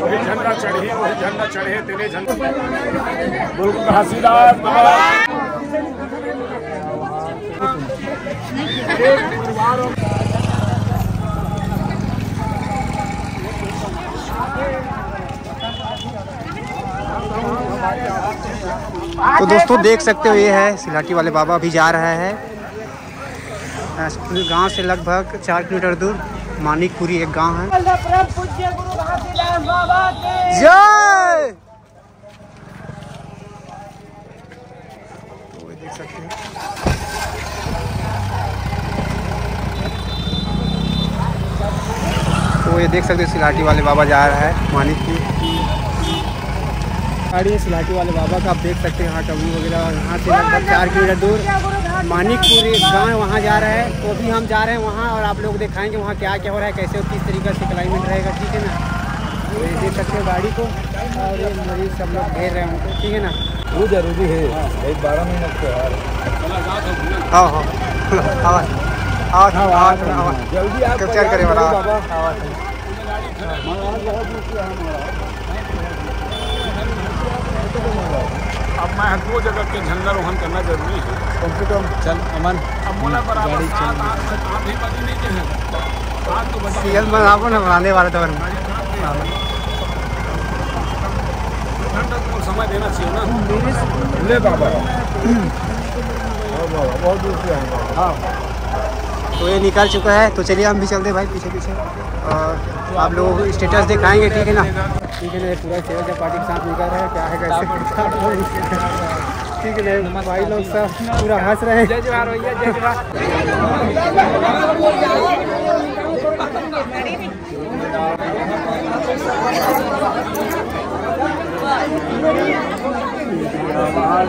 वही झंडा चढ़ी, वही झंडा चढ़े, तेरे झंडा तो दोस्तों, देख सकते हो ये है, सिलाटी वाले बाबा अभी जा रहा है। गाँव से लगभग चार किलोमीटर दूर। मानिकपुरी एक गाँव है। जय! तो ये देख सकते हैं। तो ये देख सकते हो सिलाटी वाले बाबा जा रहा है मानिकपुर। गाड़ी सिलाटी वाले बाबा का आप देख सकते हैं यहाँ टबू वगैरह यहाँ से लगभग चार किलोमीटर दूर। मानिकपुर एक गाँव वहाँ जा रहा है। तो भी हम जा रहे हैं वहाँ और आप लोग दिखाएँगे वहाँ क्या क्या हो रहा है कैसे किस तरीके से क्लाइमेट रहेगा ठीक है ना? तो ये देख सकते हो गाड़ी को और ये मरीज़ सब लोग घेर रहे हैं उनको ठीक है ना? वो ज़रूरी है। एक बारह महीने हाँ। हाँ आवाज़ आवाज़ आवाज़ आवाज़ जल्दी आप कैप्चर करें बड़ा बाबा आवाज़ अब मैं दो जगह के झंडारोहण करना ज़रूरी है। कम से कम चल अमन। अब मोला बराबर सात आठ बजे आप भी नहीं के हैं आठ तो बजे। सीएल में आपको ना बनाने वाले तो को समय देना चाहिए ना। ले बाबा। हाँ बाबा बहुत दूर से हाँ। तो ये निकल चुका है। तो चलिए, हम भी चलते भाई पीछे पीछे। और आप लोग को स्टेटस दिखाएँगे, ठीक है ना? ठीक है ना पूरा सेवा जब पार्टी के साथ निकल रहा है, क्या है, कैसे? ठीक है ना, भाई लोग सब पूरा हंस रहे हैं जय जवाहर भैया जय जवाहर पाछे आवाज़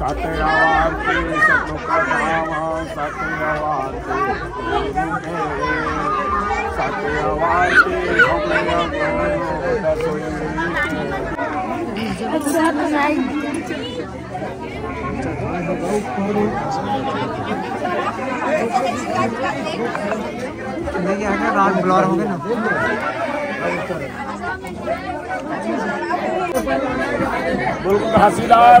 सत्यवार के सतु का नाम सत्यवार के आगे रात ब्लॉर हो ना बिल्कुल हसीदार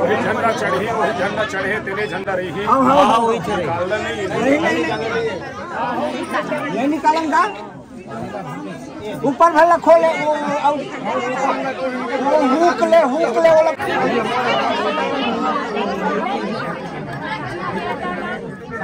वही झंडा चढ़ी वही झंडा चढ़े तेरे झंडा रही। निकालना नहीं निकालेंगा ऊपर भला खोले वो वो हुक ले हुक ले वाला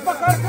пока.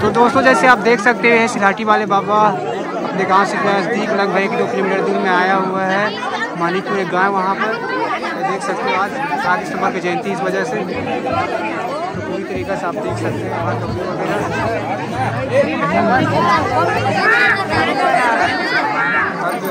तो दोस्तों, जैसे आप देख सकते हैं, सिलाटी वाले बाबा अपने गाँव से नज़दीक लगभग एक दो किलोमीटर दूर में आया हुआ है। मानिकपुर एक गाँव वहाँ पर। तो देख सकते हो आज सात सितंबर की जयंती इस वजह से। तो पूरी तरीके से आप देख सकते हैं, वहाँ कपड़े वगैरह। और जो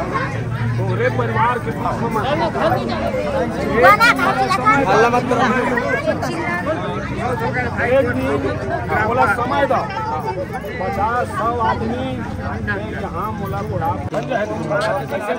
पूरे परिवार के एक दिन बोला समय दो। पचास सौ आदमी यहाँ मोला बुढ़ा कैसे